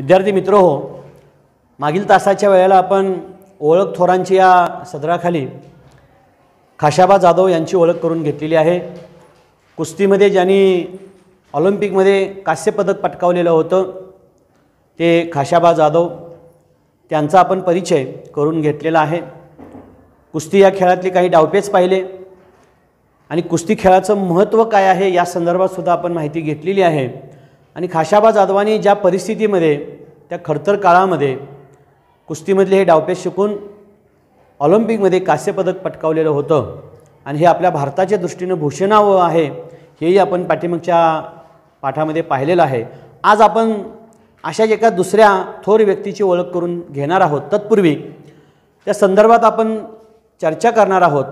विद्यार्थी मित्र हो मागील तासाच्या वेळेला आपण ओळख थोरांची या सदराखाली खाशाबा जाधव यांची ओळख करून घेतलेली आहे. कुस्तीमध्ये ज्यांनी ऑलिम्पिकमध्ये कांस्यपदक पटकावलेलं होतं ते खाशाबा जाधव त्यांचा आपण परिचय करून घेतलेला आहे. कुस्ती या खेळातले काही डावपेच पाहिले आणि कुस्ती खेळाचं महत्त्व काय आहे या संदर्भात सुद्धा आपण माहिती घेतलेली आहे. आणि खाशाबा जाधवानी ज्या परिस्थितीमध्ये त्या खडतर काळामध्ये कुस्तीमधले हे डावपेच शिकून ऑलिम्पिकमध्ये कांस्यपदक पटकावलेलं होतं आणि हे आपल्या भारताच्या दृष्टीनं भूषणावं आहे हेही आपण पाठीमागच्या पाठामध्ये पाहिलेलं आहे. आज आपण अशाच एका दुसऱ्या थोर व्यक्तीची ओळख करून घेणार आहोत. तत्पूर्वी त्या संदर्भात आपण चर्चा करणार आहोत.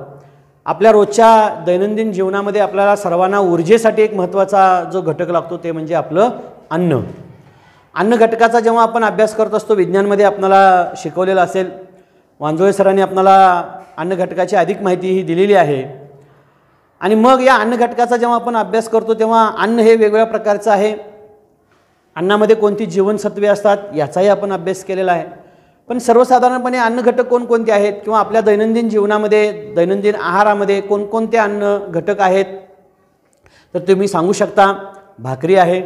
आपल्या रोजच्या दैनंदिन जीवनामध्ये आपल्याला सर्वांना ऊर्जेसाठी एक महत्त्वाचा जो घटक लागतो ते म्हणजे आपलं अन्न. अन्न घटकाचा जेव्हा आपण अभ्यास करत असतो विज्ञानमध्ये आपल्याला शिकवलेलं असेल. वांजोळे सरांनी आपल्याला अन्न घटकाची अधिक माहिती ही दिलेली आहे. आणि मग या अन्न घटकाचा जेव्हा आपण अभ्यास करतो तेव्हा अन्न हे वेगवेगळ्या प्रकारचं आहे. अन्नामध्ये कोणती जीवनसत्वे असतात याचाही आपण अभ्यास केलेला आहे. पण सर्वसाधारणपणे अन्न घटक कोणकोणते आहेत? किंवा आपल्या दैनंदिन जीवनामध्ये दैनंदिन आहारामध्ये कोणकोणते अन्न घटक आहेत? तर तुम्ही सांगू शकता भाकरी आहे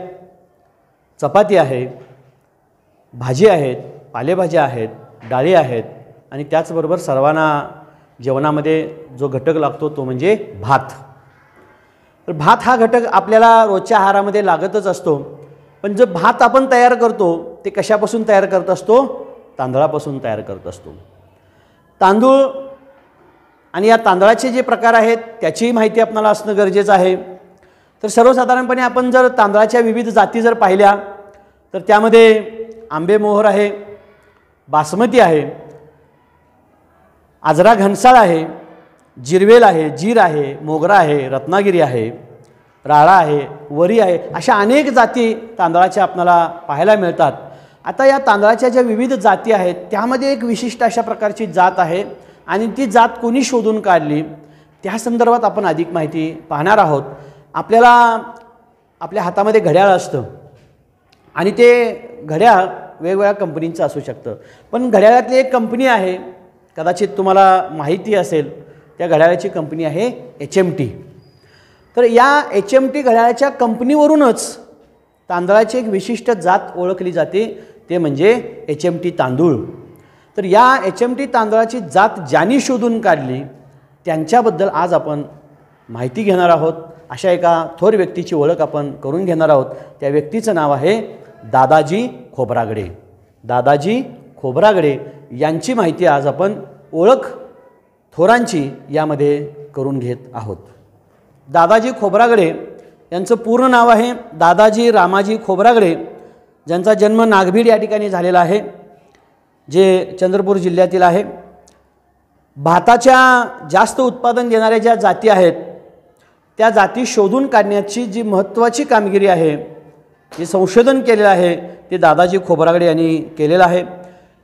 चपाती आहे भाजी आहेत पालेभाज्या आहेत डाळी आहेत आणि त्याचबरोबर सर्वांना जेवणामध्ये जो घटक लागतो तो म्हणजे भात. तर भात हा घटक आपल्याला रोजच्या आहारामध्ये लागतच असतो. पण जो भात आपण तयार करतो ते कशापासून तयार करत असतो? तांदळापासून तयार करत असतो. तांदूळ आणि या तांदळाचे जे प्रकार आहेत त्याचीही माहिती आपणाला असणं गरजेचं आहे. तर सर्वसाधारणपणे आपण जर तांदळाच्या विविध जाती जर पाहिल्या तर त्यामध्ये आंबेमोहर आहे बासमती आहे आजरा घनसाळ आहे जिरवेल आहे जीर आहे मोगरा आहे रत्नागिरी आहे राळा आहे वरी आहे अशा अनेक जाती तांदळाच्या आपल्याला पाहायला मिळतात. आता या तांदळाच्या ज्या विविध जाती आहेत त्यामध्ये एक विशिष्ट अशा प्रकारची जात आहे आणि ती जात कोणी शोधून काढली त्या संदर्भात आपण अधिक माहिती पाहणार आहोत. आपल्याला आपल्या हातामध्ये घड्याळ असतं आणि ते घड्याळ वेगवेगळ्या कंपनींचं असू शकतं. पण घड्याळातली एक कंपनी आहे कदाचित तुम्हाला माहिती असेल त्या घड्याळाची कंपनी आहे एच एम टी तर या एच एम टी घड्याळाच्या कंपनीवरूनच तांदळाची एक विशिष्ट जात ओळखली जाते. ते म्हणजे एच एम टी तांदूळ. तर या एच एम टी तांदळाची जात ज्यांनी शोधून काढली त्यांच्याबद्दल आज आपण माहिती घेणार आहोत. अशा एका थोर व्यक्तीची ओळख आपण करून घेणार आहोत. त्या व्यक्तीचं नाव आहे दादाजी खोबरागडे. दादाजी खोबरागडे यांची माहिती आज आपण ओळख थोरांची यामध्ये करून घेत आहोत. दादाजी खोबरागडे यांचं पूर्ण नाव आहे दादाजी रामाजी खोबरागडे. ज्यांचा जन्म नागभीड या ठिकाणी झालेला आहे जे चंद्रपूर जिल्ह्यातील आहे. भाताच्या जास्त उत्पादन देणाऱ्या ज्या जाती आहेत त्या जाती शोधून काढण्याची जी महत्त्वाची कामगिरी आहे जे संशोधन केलेलं आहे ते दादाजी खोबरागडे यांनी केलेलं आहे.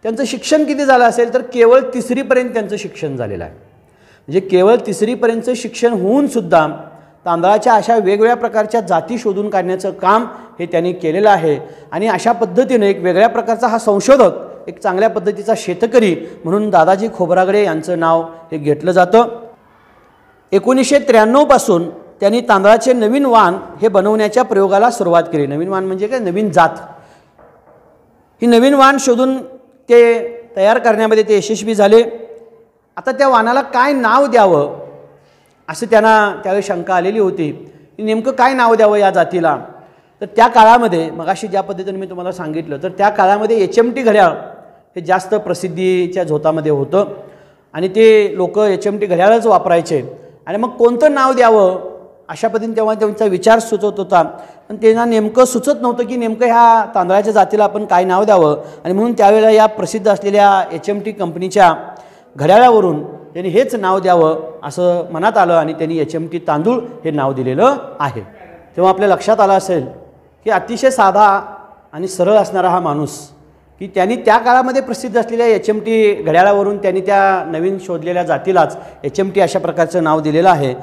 त्यांचं शिक्षण किती झालं असेल तर केवळ तिसरीपर्यंत त्यांचं शिक्षण झालेलं आहे. म्हणजे केवळ तिसरीपर्यंतचं शिक्षण होऊनसुद्धा तांदळाच्या अशा वेगवेगळ्या प्रकारच्या जाती शोधून काढण्याचं काम हे त्यांनी केलेलं आहे. आणि अशा पद्धतीने एक वेगळ्या प्रकारचा हा संशोधक एक चांगल्या पद्धतीचा शेतकरी म्हणून दादाजी खोबरागडे यांचं नाव हे घेतलं जातं. एकोणीसशे त्र्याण्णवपासून त्यांनी तांदळाचे नवीन वाण हे बनवण्याच्या प्रयोगाला सुरुवात केली. नवीन वाण म्हणजे काय? नवीन जात. ही नवीन वाण शोधून ते तयार करण्यामध्ये ते यशस्वी झाले. आता त्या वाणाला काय नाव द्यावं असं त्यांना त्यावेळी शंका आलेली होती. की नेमकं काय नाव द्यावं या जातीला? तर त्या काळामध्ये मगाशी ज्या पद्धतीने मी तुम्हाला सांगितलं तर त्या काळामध्ये एच एम टी घड्याळ हे जास्त प्रसिद्धीच्या झोतामध्ये होतं. आणि ते लोक एच एम टी घड्याळच वापरायचे. आणि मग कोणतं नाव द्यावं? अशा पद्धतीने तेव्हा त्यांचा विचार सुचवत होता. पण त्यांना नेमकं सुचत नव्हतं की नेमकं ह्या तांदळाच्या जातीला आपण काय नाव द्यावं? आणि म्हणून त्यावेळेला या प्रसिद्ध असलेल्या एच एम टी कंपनीच्या घड्याळावरून त्यांनी हेच नाव द्यावं असं मनात आलं आणि त्यांनी एच एम टी तांदूळ हे नाव दिलेलं आहे. तेव्हा आपल्या लक्षात आलं असेल की अतिशय साधा आणि सरळ असणारा हा माणूस की त्यांनी त्या काळामध्ये प्रसिद्ध असलेल्या एच एम टी घड्याळावरून त्यांनी त्या नवीन शोधलेल्या जातीलाच एच एम टी अशा प्रकारचं नाव दिलेलं आहे.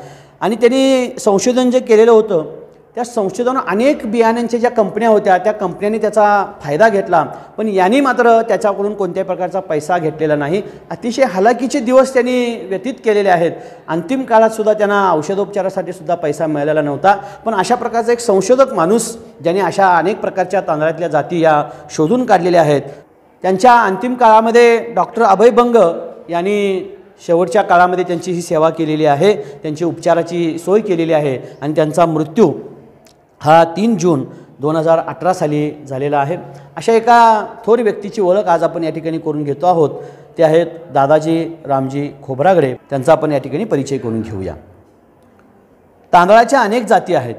आणि त्यांनी संशोधन जे केलेलं होतं त्या संशोधन अनेक बियाण्यांच्या ज्या कंपन्या होत्या त्या कंपन्यांनी त्याचा फायदा घेतला. पण यांनी मात्र त्याच्याकडून कोणत्याही प्रकारचा पैसा घेतलेला नाही. अतिशय हलाखीचे दिवस त्यांनी व्यतीत केलेले आहेत. अंतिम काळातसुद्धा त्यांना औषधोपचारासाठी सुद्धा पैसा मिळालेला नव्हता. पण अशा प्रकारचा एक संशोधक माणूस ज्याने अशा अनेक प्रकारच्या तांदळातल्या जाती या शोधून काढलेल्या आहेत. त्यांच्या अंतिम काळामध्ये डॉक्टर अभय बंग यांनी शेवटच्या काळामध्ये त्यांची ही सेवा केलेली आहे. त्यांची उपचाराची सोय केलेली आहे. आणि त्यांचा मृत्यू हा तीन जून दोन हजार अठरा साली झालेला आहे. अशा एका थोर व्यक्तीची ओळख आज आपण या ठिकाणी करून घेतो आहोत. ते आहेत दादाजी रामजी खोबरागडे. त्यांचा आपण या ठिकाणी परिचय करून घेऊया. तांदळाच्या अनेक जाती आहेत.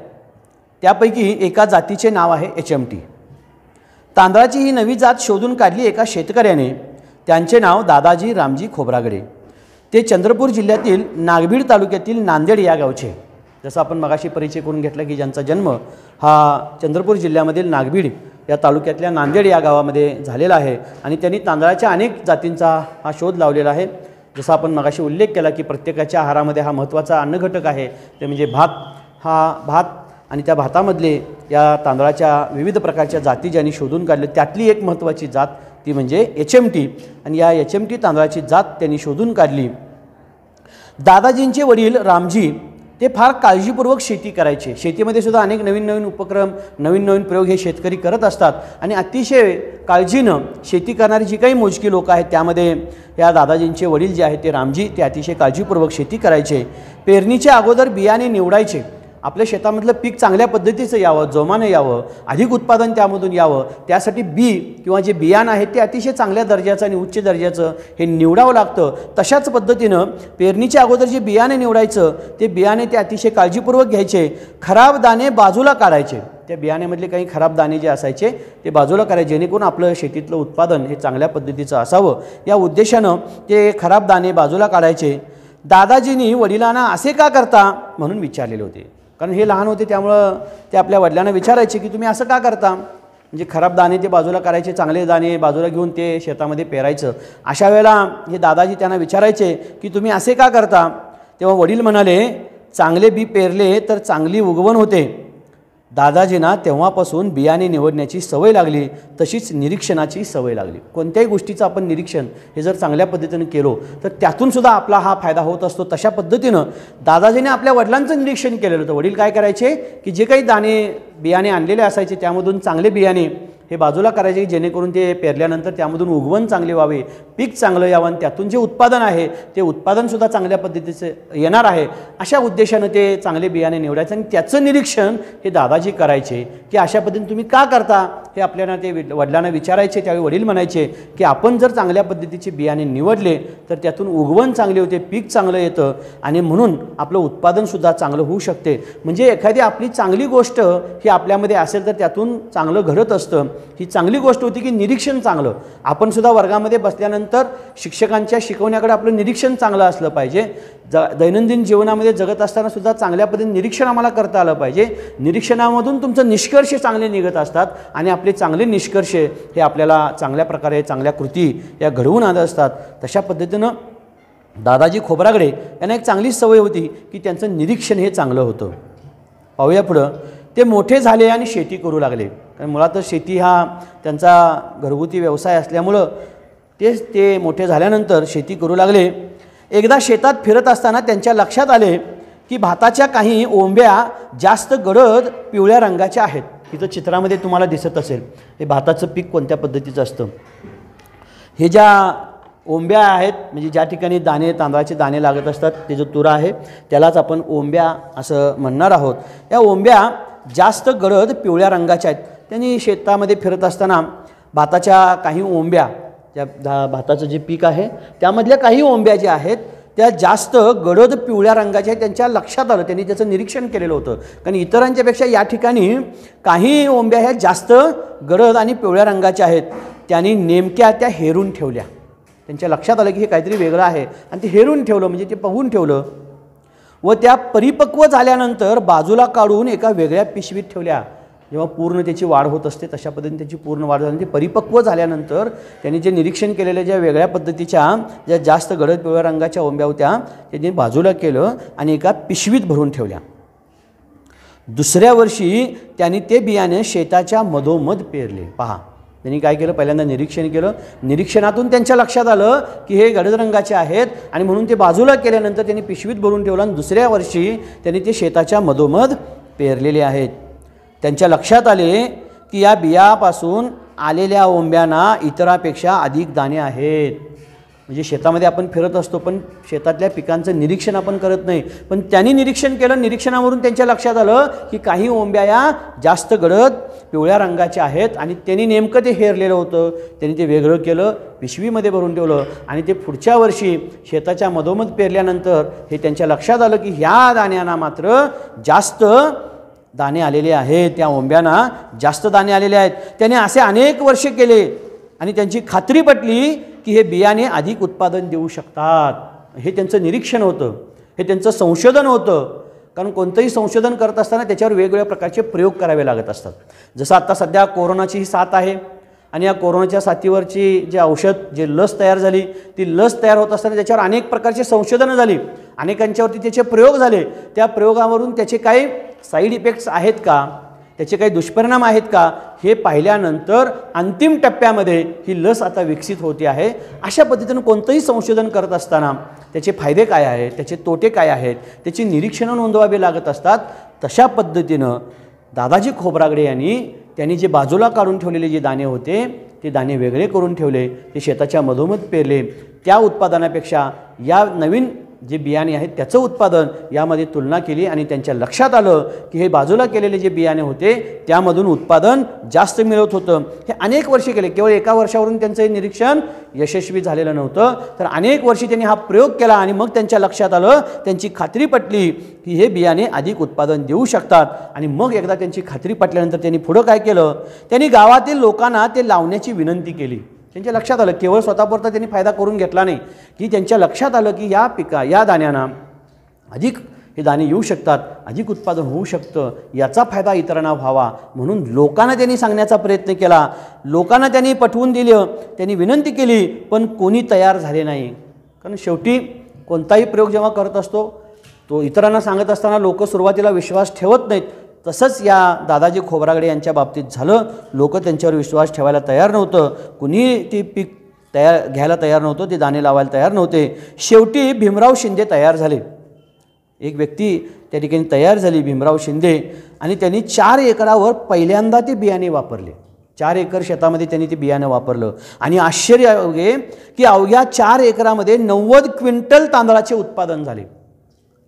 त्यापैकी एका जातीचे नाव आहे एच एम टी. तांदळाची ही नवी जात शोधून काढली एका शेतकऱ्याने. त्यांचे नाव दादाजी रामजी खोबरागडे. ते चंद्रपूर जिल्ह्यातील नागभीड तालुक्यातील नांदेड या गावचे. जसं आपण मगाशी परिचय करून घेतला की ज्यांचा जन्म हा चंद्रपूर जिल्ह्यामधील नागबीड या तालुक्यातल्या नांदेड या गावामध्ये झालेला आहे आणि त्यांनी तांदळाच्या अनेक जातींचा हा शोध लावलेला आहे. जसा आपण मगाशी उल्लेख केला की प्रत्येकाच्या आहारामध्ये हा महत्त्वाचा अन्नघटक आहे ते म्हणजे भात. हा भात आणि त्या भातामधले या तांदळाच्या विविध प्रकारच्या जाती ज्यांनी शोधून काढल्या त्यातली एक महत्त्वाची जात ती म्हणजे एच एम टी आणि या एच एम टी तांदळाची जात त्यांनी शोधून काढली. दादाजींचे वडील रामजी ते फार काळजीपूर्वक शेती करायचे. शेतीमध्ये सुद्धा अनेक नवीन नवीन उपक्रम नवीन नवीन प्रयोग हे शेतकरी करत असतात. आणि अतिशय काळजीनं शेती करणारी जी काही मोजकी लोकं आहेत त्यामध्ये या दादाजींचे वडील जे आहेत ते रामजी ते अतिशय काळजीपूर्वक शेती करायचे. पेरणीच्या अगोदर बियाणे निवडायचे. आपल्या शेतामधलं पीक चांगल्या पद्धतीचं यावं जोमानं यावं अधिक उत्पादन त्यामधून यावं त्यासाठी बी किंवा जे बियाणं आहे ते अतिशय चांगल्या दर्जाचं आणि उच्च दर्जाचं हे निवडावं लागतं. तशाच पद्धतीनं पेरणीच्या अगोदर जे बियाणे निवडायचं ते बियाणे ते अतिशय काळजीपूर्वक घ्यायचे खराब दाणे बाजूला काढायचे. त्या बियाण्यामधले काही खराब दाणे जे असायचे ते बाजूला करायचे जेणेकरून आपलं शेतीतलं उत्पादन हे चांगल्या पद्धतीचं असावं. या उद्देशानं ते खराब दाणे बाजूला काढायचे. दादाजींनी वडिलांना असे का करता? म्हणून विचारलेले होते. कारण हे लहान होते त्यामुळं ते आपल्या वडिलांना विचारायचे की तुम्ही असं का करता? म्हणजे खराब दाणे ते बाजूला करायचे चांगले दाणे बाजूला घेऊन ते शेतामध्ये पेरायचं. अशा वेळेला हे दादाजी त्यांना विचारायचे की तुम्ही असे का करता? तेव्हा वडील म्हणाले चांगले बी पेरले तर चांगली उगवण होते. दादाजींना तेव्हापासून बियाणे निवडण्याची सवय लागली तशीच निरीक्षणाची सवय लागली. कोणत्याही गोष्टीचं आपण निरीक्षण हे जर चांगल्या पद्धतीनं केलो तर त्यातूनसुद्धा आपला हा फायदा होत असतो. तशा पद्धतीनं दादाजीने आपल्या वडिलांचं निरीक्षण केलेलं होतं. वडील काय करायचे की जे काही दाणे बियाणे आणलेले असायचे त्यामधून चांगले बियाणे हे बाजूला करायचे जेणेकरून ते पेरल्यानंतर त्यामधून उगवण चांगले व्हावे पीक चांगलं यावं आणि त्यातून जे उत्पादन आहे ते उत्पादनसुद्धा चांगल्या पद्धतीचं येणार आहे अशा उद्देशानं ते चांगले बियाणे निवडायचं आणि त्याचं निरीक्षण हे दादाजी करायचे की अशा पद्धतीने तुम्ही का करता हे आपल्याला ते वडिलांना विचारायचे त्यावेळी वडील म्हणायचे की आपण जर चांगल्या पद्धतीचे बियाणे निवडले तर त्यातून उगवण चांगले होते पीक चांगलं येतं आणि म्हणून आपलं उत्पादनसुद्धा चांगलं होऊ शकते. म्हणजे एखादी आपली चांगली गोष्ट ही आपल्यामध्ये असेल तर त्यातून चांगलं घडत असतं. ही चांगली गोष्ट होती की निरीक्षण चांगलं. आपण सुद्धा वर्गामध्ये बसल्यानंतर शिक्षकांच्या शिकवण्याकडे आपलं निरीक्षण चांगलं असलं पाहिजे. ज दैनंदिन जीवनामध्ये जगत असताना सुद्धा चांगल्या पद्धतीने निरीक्षण आम्हाला करता आलं पाहिजे. निरीक्षणामधून तुमचं निष्कर्ष चांगले निघत असतात आणि आपले चांगले निष्कर्ष हे आपल्याला चांगल्या प्रकारे चांगल्या कृती या घडवून आणत असतात. तशा पद्धतीनं दादाजी खोबरागडे यांना एक चांगली सवय होती की त्यांचं निरीक्षण हे चांगलं होतं. पाहूया पुढं. ते मोठे झाले आणि शेती करू लागले. कारण मुळातच शेती हा त्यांचा घरगुती व्यवसाय असल्यामुळं तेच ते मोठे झाल्यानंतर शेती करू लागले. एकदा शेतात फिरत असताना त्यांच्या लक्षात आले की भाताच्या काही ओंब्या जास्त गडद पिवळ्या रंगाच्या आहेत. इथं चित्रामध्ये तुम्हाला दिसत असेल. हे भाताचं पीक कोणत्या पद्धतीचं असतं? हे ज्या ओंब्या आहेत म्हणजे ज्या ठिकाणी दाणे तांदळाचे दाणे लागत असतात ते जो तुरा आहे त्यालाच आपण ओंब्या असं म्हणणार आहोत. या ओंब्या जास्त गडद पिवळ्या रंगाच्या आहेत. त्यांनी शेतामध्ये फिरत असताना भाताच्या काही ओंब्या त्या धा भाताचं जे पीक आहे त्यामधल्या काही ओंब्या ज्या आहेत त्या जास्त गडद पिवळ्या रंगाच्या आहेत त्यांच्या लक्षात आलं. त्यांनी त्याचं निरीक्षण केलेलं होतं. कारण इतरांच्यापेक्षा या ठिकाणी काही ओंब्या ह्या जास्त गडद आणि पिवळ्या रंगाच्या आहेत. त्यांनी नेमक्या त्या हेरून ठेवल्या. त्यांच्या लक्षात आलं की हे काहीतरी वेगळं आहे. आणि ते हेरून ठेवलं म्हणजे ते पाहून ठेवलं. व त्या परिपक्व झाल्यानंतर बाजूला काढून एका वेगळ्या पिशवीत ठेवल्या. जेव्हा पूर्ण त्याची वाढ होत असते तशा पद्धतीने त्याची पूर्ण वाढ झाली. ते परिपक्व झाल्यानंतर त्यांनी जे निरीक्षण केलेल्या ज्या वेगळ्या पद्धतीच्या ज्या जास्त गडद पिवळ्या रंगाच्या ओंब्या होत्या त्यांनी बाजूला केलं आणि एका पिशवीत भरून ठेवल्या. दुसऱ्या वर्षी त्यांनी ते बियाणे शेताच्या मधोमध पेरले. पहा. त्यांनी काय केलं? पहिल्यांदा निरीक्षण केलं. निरीक्षणातून त्यांच्या लक्षात आलं की हे गडद रंगाचे आहेत आणि म्हणून ते बाजूला केल्यानंतर त्यांनी पिशवीत भरून ठेवलं आणि दुसऱ्या वर्षी त्यांनी ते शेताच्या मधोमध पेरलेले आहेत. त्यांच्या लक्षात आले की या बियापासून आलेल्या ओंब्यांना इतरापेक्षा अधिक दाणे आहेत. म्हणजे शेतामध्ये आपण फिरत असतो पण शेतातल्या पिकांचं निरीक्षण आपण करत नाही. पण त्यांनी निरीक्षण केलं निरीक्षणावरून त्यांच्या लक्षात आलं की काही ओंब्या या जास्त गडद पिवळ्या रंगाच्या आहेत आणि त्यांनी नेमकं ते हेरलेलं होतं. त्यांनी ते वेगळं केलं पिशवीमध्ये भरून ठेवलं आणि ते पुढच्या वर्षी शेताच्या मधोमध पेरल्यानंतर हे त्यांच्या लक्षात आलं की ह्या दाण्यांना मात्र जास्त दाणे आलेले आहेत त्या ओंब्यांना जास्त दाणे आलेले आहेत. त्याने असे अनेक वर्ष केले आणि त्यांची खात्री पटली की हे बियाणे अधिक उत्पादन देऊ शकतात. हे त्यांचं निरीक्षण होतं. हे त्यांचं संशोधन होतं. कारण कोणतंही संशोधन करत असताना त्याच्यावर वेगवेगळ्या प्रकारचे प्रयोग करावे लागत असतात. जसं आत्ता सध्या कोरोनाची ही साथ आहे आणि या कोरोनाच्या साथीवरची जे औषध जे लस तयार झाली ती लस तयार होत असताना त्याच्यावर अनेक प्रकारचे संशोधनं झाली. अनेकांच्यावरती त्याचे प्रयोग झाले. त्या प्रयोगावरून त्याचे काही साईड इफेक्ट्स आहेत का? त्याचे काही दुष्परिणाम आहेत का? हे पाहिल्यानंतर अंतिम टप्प्यामध्ये ही लस आता विकसित होते आहे. अशा पद्धतीनं कोणतंही संशोधन करत असताना त्याचे फायदे काय आहेत? त्याचे तोटे काय आहेत? त्याची निरीक्षणं नोंदवावी लागत असतात. तशा पद्धतीनं दादाजी खोबरागडे यांनी त्यांनी जे बाजूला काढून ठेवलेले जे दाणे होते ते दाणे वेगळे करून ठेवले. ते शेताच्या मधोमध पेरले. त्या उत्पादनापेक्षा या नवीन जे बियाणे आहेत त्याचं उत्पादन यामध्ये तुलना केली आणि त्यांच्या लक्षात आलं की हे बाजूला केलेले जे बियाणे होते त्यामधून उत्पादन जास्त मिळत होतं. हे अनेक वर्षे केले. केवळ एका वर्षावरून त्यांचं हे निरीक्षण यशस्वी झालेलं नव्हतं. तर अनेक वर्षी त्यांनी हा प्रयोग केला आणि मग त्यांच्या लक्षात आलं त्यांची खात्री पटली की हे बियाणे अधिक उत्पादन देऊ शकतात. आणि मग एकदा त्यांची खात्री पटल्यानंतर त्यांनी पुढं काय केलं? त्यांनी गावातील लोकांना ते लावण्याची विनंती केली. त्यांच्या लक्षात आलं केवळ स्वतःपुरता त्यांनी फायदा करून घेतला नाही की त्यांच्या लक्षात आलं की या पिका या दाण्यांना अधिक हे दाणे येऊ शकतात अधिक उत्पादन होऊ शकतं याचा फायदा इतरांना व्हावा. म्हणून लोकांना त्यांनी सांगण्याचा प्रयत्न केला. लोकांना त्यांनी पटवून दिलं त्यांनी विनंती केली पण कोणी तयार झाले नाही. कारण शेवटी कोणताही प्रयोग जेव्हा करत असतो तो इतरांना सांगत असताना लोक सुरुवातीला विश्वास ठेवत नाहीत तसंच या दादाजी खोबरागडे यांच्या बाबतीत झालं. लोक त्यांच्यावर विश्वास ठेवायला तयार नव्हतं. कुणी ती पीक तयार घ्यायला तयार नव्हतं ते दाणे लावायला तयार नव्हते. शेवटी भीमराव शिंदे तयार झाले. एक व्यक्ती त्या ठिकाणी तयार झाली भीमराव शिंदे. आणि त्यांनी चार एकरावर पहिल्यांदा ते बियाणे वापरले. चार एकर शेतामध्ये त्यांनी ते बियाणं वापरलं. आणि आश्चर्य अवघे की अवघ्या चार एकरामध्ये नव्वद क्विंटल तांदळाचे उत्पादन झाले.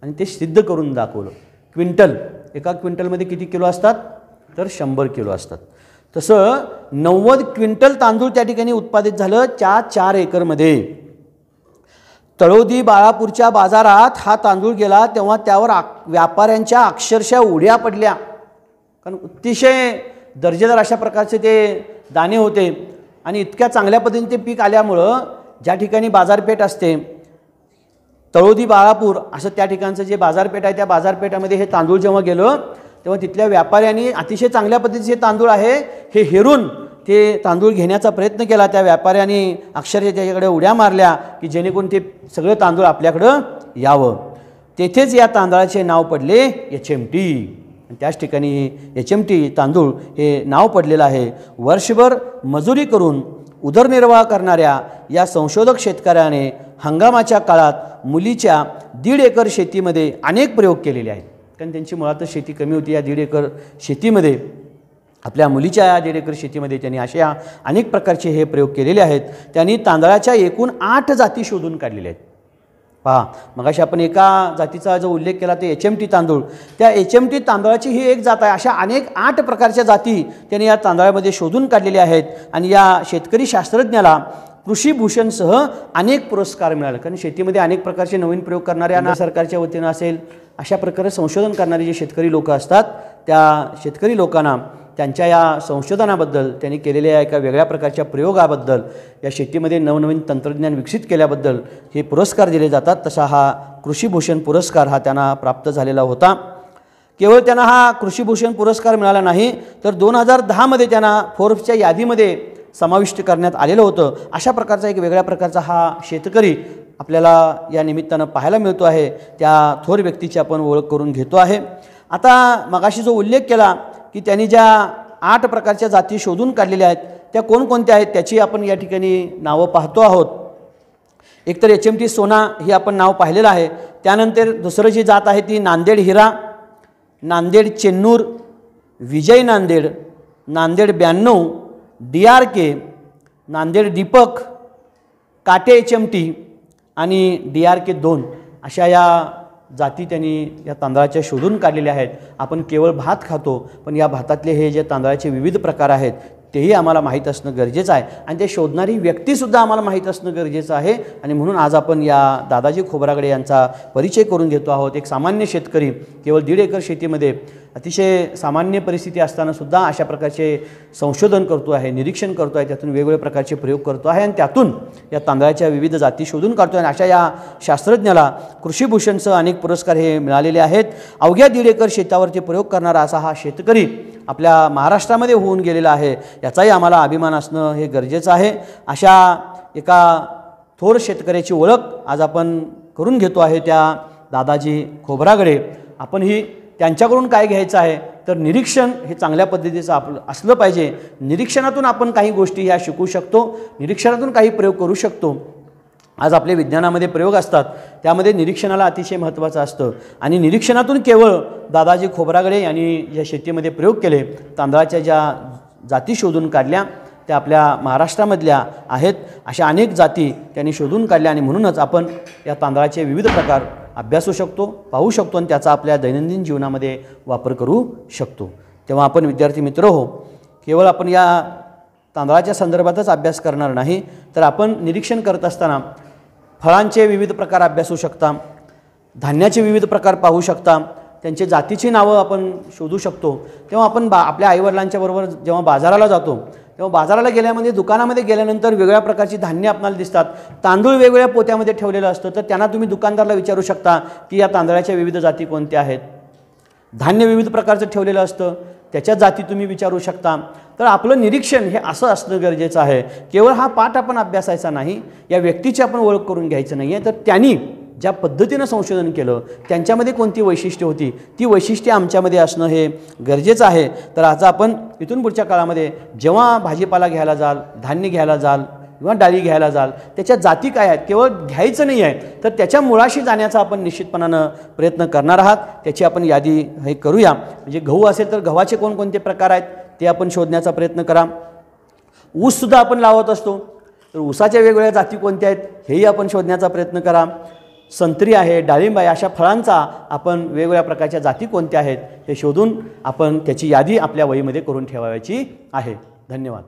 आणि ते सिद्ध करून दाखवलं. क्विंटल. एका क्विंटलमध्ये किती किलो असतात? तर शंभर किलो असतात. तसं नव्वद क्विंटल तांदूळ त्या ठिकाणी उत्पादित झालं त्या चार एकरमध्ये. तळोदी बाळापूरच्या बाजारात हा तांदूळ गेला तेव्हा त्यावर आ व्यापाऱ्यांच्या अक्षरशः उड्या पडल्या. कारण अतिशय दर्जेदार अशा प्रकारचे ते दाणे होते. आणि इतक्या चांगल्या पद्धतीने ते पीक आल्यामुळं ज्या ठिकाणी बाजारपेठ असते तळोदी बाळापूर असं त्या ठिकाणचं जे बाजारपेठ आहे त्या बाजारपेठामध्ये हे तांदूळ जेव्हा गेलं तेव्हा तिथल्या व्यापाऱ्यांनी अतिशय चांगल्या पद्धतीचे तांदूळ आहे हे हेरून ते तांदूळ घेण्याचा प्रयत्न केला. त्या व्यापाऱ्यांनी अक्षरशः त्याच्याकडे उड्या मारल्या की जेणेकरून ते सगळं तांदूळ आपल्याकडं यावं. तेथेच या तांदळाचे नाव पडले एच एम टी त्याच ठिकाणी एच एम टी तांदूळ हे नाव पडलेलं आहे. वर्षभर मजुरी करून उदरनिर्वाह करणाऱ्या या संशोधक शेतकऱ्याने हंगामाच्या काळात मुलीच्या दीड एकर शेतीमध्ये अनेक प्रयोग केलेले आहेत. कारण त्यांची मुळातच शेती कमी होती. या दीड एकर शेतीमध्ये आपल्या मुलीच्या या दीड एकर शेतीमध्ये त्यांनी अशा अनेक प्रकारचे हे प्रयोग केलेले आहेत. त्यांनी तांदळाच्या एकूण आठ जाती शोधून काढलेल्या आहेत. पहा मगाशी आपण एका जातीचा जो उल्लेख केला ते एच एम टी तांदूळ. त्या एच एम टी तांदळाची ही एक जात आहे. अशा अनेक आठ प्रकारच्या जाती त्याने या तांदळामध्ये शोधून काढलेल्या आहेत आणि या शेतकरी शास्त्रज्ञाला कृषीभूषणसह अनेक पुरस्कार मिळाले. कारण शेतीमध्ये अनेक प्रकारचे नवीन प्रयोग करणाऱ्या सरकारच्या वतीनं असेल अशा प्रकारे संशोधन करणारे जे शेतकरी लोक असतात त्या शेतकरी लोकांना त्यांच्या या संशोधनाबद्दल त्यांनी केलेल्या एका वेगळ्या प्रकारच्या प्रयोगाबद्दल या शेतीमध्ये नवनवीन तंत्रज्ञान विकसित केल्याबद्दल हे पुरस्कार दिले जातात. तसा हा कृषीभूषण पुरस्कार हा त्यांना प्राप्त झालेला होता. केवळ त्यांना हा कृषीभूषण पुरस्कार मिळाला नाही तर दोन हजार दहामध्ये त्यांना फोर्ब्सच्या यादीमध्ये समाविष्ट करण्यात आलेलं होतं. अशा प्रकारचा एक वेगळ्या प्रकारचा हा शेतकरी आपल्याला या निमित्तानं पाहायला मिळतो आहे. त्या थोर व्यक्तीची आपण ओळख करून घेतो आहे. आता मगाशी जो उल्लेख केला की त्यांनी ज्या आठ प्रकारच्या जाती शोधून काढलेल्या आहेत त्या कोणकोणत्या आहेत त्याची आपण या ठिकाणी नावं पाहतो आहोत. एकतर एच एम टी सोना ही आपण नाव पाहिलेलं आहे. त्यानंतर दुसरं जी जात आहे ती नांदेड हिरा नांदेड चेन्नूर विजय नांदेड नांदेड ब्याण्णव D R K Nanded Deepak Kate H M T आणि डी आर के दोन अशा या जाती त्यांनी या तांदळाच्या शोधून काढलेल्या आहेत. आपण केवळ भात खातो पण या भातातले हे जे तांदळाचे विविध प्रकार आहेत तेही आम्हाला माहीत असणं गरजेचं आहे. आणि ते शोधणारी व्यक्तीसुद्धा आम्हाला माहीत असणं गरजेचं आहे. आणि म्हणून आज आपण या दादाजी खोबरागडे यांचा परिचय करून घेतो आहोत. एक सामान्य शेतकरी केवळ दीड एकर शेतीमध्ये अतिशय सामान्य परिस्थिती असतानासुद्धा अशा प्रकारचे संशोधन करतो आहे निरीक्षण करतो आहे त्यातून वेगवेगळ्या प्रकारचे प्रयोग करतो आहे आणि त्यातून या तांदळाच्या विविध जाती शोधून काढतो आहे. आणि अशा या शास्त्रज्ञाला कृषीभूषणचं अनेक पुरस्कार हे मिळालेले आहेत. अवघ्या दीड एकर शेतावरती प्रयोग करणारा असा हा शेतकरी आपल्या महाराष्ट्रामध्ये होऊन गेलेला आहे याचाही आम्हाला अभिमान असणं हे गरजेचं आहे. अशा एका थोर शेतकऱ्याची ओळख आज आपण करून घेतो आहे त्या दादाजी खोबरागडे. आपण ही त्यांच्याकडून काय घ्यायचं आहे? तर निरीक्षण हे चांगल्या पद्धतीचं आपलं असलं पाहिजे. निरीक्षणातून आपण काही गोष्टी ह्या शिकू शकतो. निरीक्षणातून काही प्रयोग करू शकतो. आज आपले विज्ञानामध्ये प्रयोग असतात. त्यामध्ये निरीक्षणाला अतिशय महत्त्वाचं असतं. आणि निरीक्षणातून केवळ दादाजी खोबरागडे यांनी ज्या शेतीमध्ये प्रयोग केले तांदळाच्या ज्या जाती शोधून काढल्या त्या आपल्या महाराष्ट्रामधल्या आहेत. अशा अनेक जाती त्यांनी शोधून काढल्या आणि म्हणूनच आपण या तांदळाचे विविध प्रकार अभ्यासू शकतो पाहू शकतो आणि त्याचा आपल्या दैनंदिन जीवनामध्ये वापर करू शकतो. तेव्हा आपण विद्यार्थी मित्र हो केवळ आपण या तांदळाच्या संदर्भातच अभ्यास करणार नाही तर आपण निरीक्षण करत असताना फळांचे विविध प्रकार अभ्यासू शकता धान्याचे विविध प्रकार पाहू शकता त्यांचे जातीची नावं आपण शोधू शकतो. तेव्हा आपण बा आपल्या आईवडिलांच्याबरोबर जेव्हा बाजाराला जातो तेव्हा बाजाराला गेल्यामध्ये दुकानामध्ये गेल्यानंतर वेगळ्या प्रकारची धान्य आपल्याला दिसतात. तांदूळ वेगवेगळ्या पोत्यामध्ये ठेवलेलं असतं. तर त्यांना तुम्ही दुकानदाराला विचारू शकता की या तांदळाच्या विविध जाती कोणत्या आहेत. धान्य विविध प्रकारचं ठेवलेलं असतं. त्याच्या जाती तुम्ही विचारू शकता. तर आपलं निरीक्षण हे असं असणं गरजेचं आहे. केवळ हा पाठ आपण अभ्यासायचा नाही. या व्यक्तीची आपण ओळख करून घ्यायचं नाही आहे तर त्यांनी ज्या पद्धतीनं संशोधन केलं त्यांच्यामध्ये कोणती वैशिष्ट्ये होती? ती वैशिष्ट्ये आमच्यामध्ये असणं हे गरजेचं आहे. तर आज आपण इथून पुढच्या काळामध्ये जेव्हा भाजीपाला घ्यायला जाल धान्य घ्यायला जाल किंवा डाळी घ्यायला जाल त्याच्या जाती काय आहेत? केवळ घ्यायचं नाही आहे. तर त्याच्या मुळाशी जाण्याचा आपण निश्चितपणानं प्रयत्न करणार आहात. त्याची आपण यादी हे करूया. म्हणजे गहू असेल तर गव्हाचे कोणकोणते प्रकार आहेत? ते आपण शोधण्याचा प्रयत्न करा. ऊससुद्धा आपण लावत असतो. तर ऊसाच्या वेगवेगळ्या जाती कोणत्या आहेत? हेही आपण शोधण्याचा प्रयत्न करा. संत्री आहे डाळिंब आहे अशा फळांचा आपण वेगवेगळ्या प्रकारच्या जाती कोणत्या आहेत हे शोधून आपण त्याची यादी आपल्या वहीमध्ये करून ठेवायची आहे. धन्यवाद.